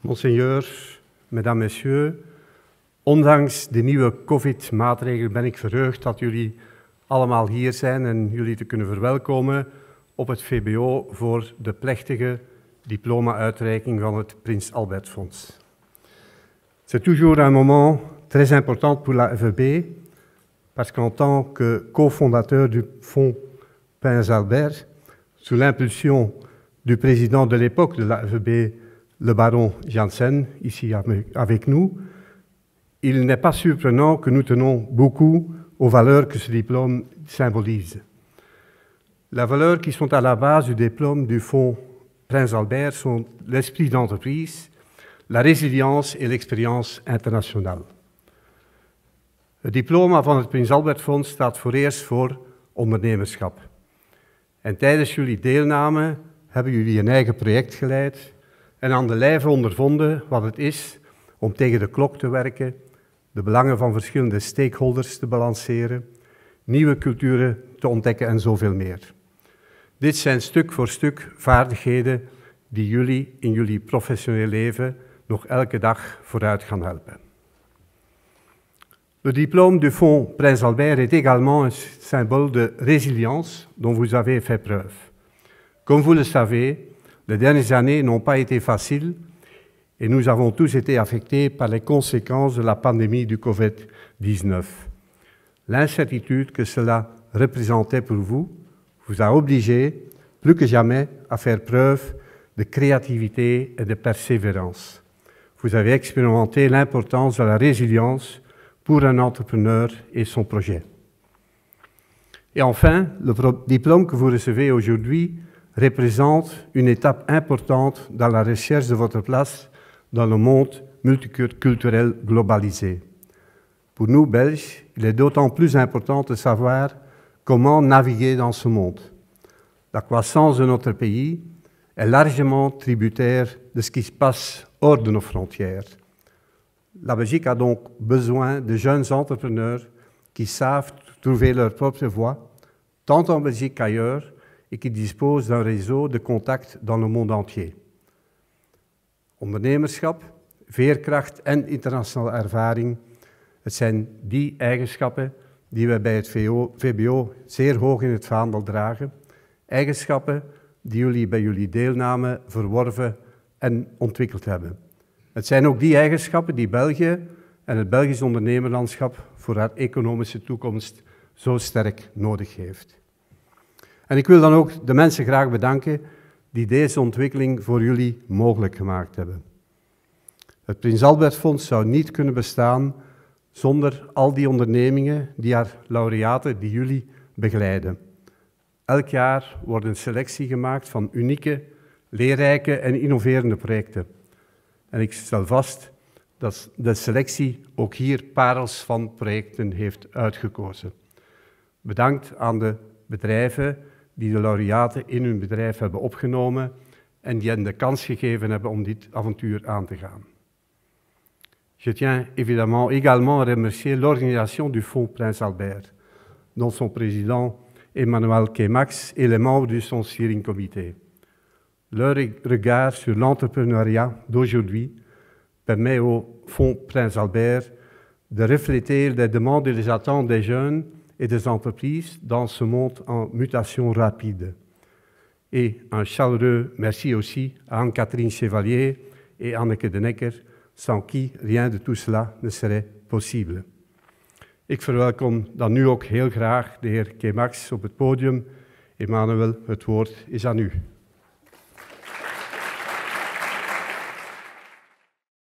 Monseigneur, mesdames, messieurs, ondanks de nieuwe COVID-maatregelen ben ik verheugd dat jullie allemaal hier zijn en jullie te kunnen verwelkomen op het VBO voor de plechtige diploma-uitreiking van het Prins Albert Fonds. C'est toujours un moment très important pour la FEB parce qu'en tant que cofondateur du Fonds Prince Albert, sous l'impulsion du président de l'époque de la FEB, le baron Janssen, ici avec nous, il n'est pas surprenant que nous tenons beaucoup aux valeurs que ce diplôme symbolise. Les valeurs qui sont à la base du diplôme du Fonds Prince Albert sont l'esprit d'entreprise, la résilience et l'expérience internationale. Het diploma van het Prins Albert Fonds staat voor eerst voor ondernemerschap. En tijdens jullie deelname hebben jullie een eigen project geleid en aan de lijve ondervonden wat het is om tegen de klok te werken, de belangen van verschillende stakeholders te balanceren, nieuwe culturen te ontdekken en zoveel meer. Dit zijn stuk voor stuk vaardigheden die jullie in jullie professioneel leven nog elke dag vooruit gaan helpen. Le diplôme du Fonds Prince Albert est également un symbole de résilience dont vous avez fait preuve. Comme vous le savez, les dernières années n'ont pas été faciles et nous avons tous été affectés par les conséquences de la pandémie du Covid-19. L'incertitude que cela représentait pour vous vous a obligé, plus que jamais, à faire preuve de créativité et de persévérance. Vous avez expérimenté l'importance de la résilience pour un entrepreneur et son projet. Et enfin, le diplôme que vous recevez aujourd'hui représente une étape importante dans la recherche de votre place dans le monde multiculturel globalisé. Pour nous, Belges, il est d'autant plus important de savoir comment naviguer dans ce monde. La croissance de notre pays est largement tributaire de ce qui se passe hors de nos frontières. La Belgique a donc besoin de jeunes entrepreneurs qui savent trouver leur propre voie, tant en Belgique qu'ailleurs, et qui disposent d'un réseau de contacts dans le monde entier. Ondernemerschap, veerkracht en internationale ervaring, het zijn die eigenschappen die we bij het VBO zeer hoog in het vaandel dragen. Eigenschappen die jullie bij jullie deelname verworven en ontwikkeld hebben. Het zijn ook die eigenschappen die België en het Belgisch ondernemerlandschap voor haar economische toekomst zo sterk nodig heeft. En ik wil dan ook de mensen graag bedanken die deze ontwikkeling voor jullie mogelijk gemaakt hebben. Het Prins Albert Fonds zou niet kunnen bestaan zonder al die ondernemingen die haar laureaten, die jullie begeleiden. Elk jaar wordt een selectie gemaakt van unieke, leerrijke en innoverende projecten. En ik stel vast dat de selectie ook hier parels van projecten heeft uitgekozen. Bedankt aan de bedrijven die de laureaten in hun bedrijf hebben opgenomen en die hen de kans gegeven hebben om dit avontuur aan te gaan. Je tiens évidemment également à remercier l'organisation du Fonds Prince Albert, dont son président Emmanuel Kemax et les membres du son steering comité. Leur regard sur l'entrepreneuriat d'aujourd'hui permet au Fonds Prince Albert de refléter les demandes et les attentes des jeunes et des entreprises dans ce monde en mutation rapide. Et un chaleureux merci aussi à Anne-Catherine Chevalier et Anneke de Necker, sans qui rien de tout cela ne serait possible. Ik verwelkom dan nu ook heel graag de heer Kemax op het podium. Emmanuel, het woord is aan u.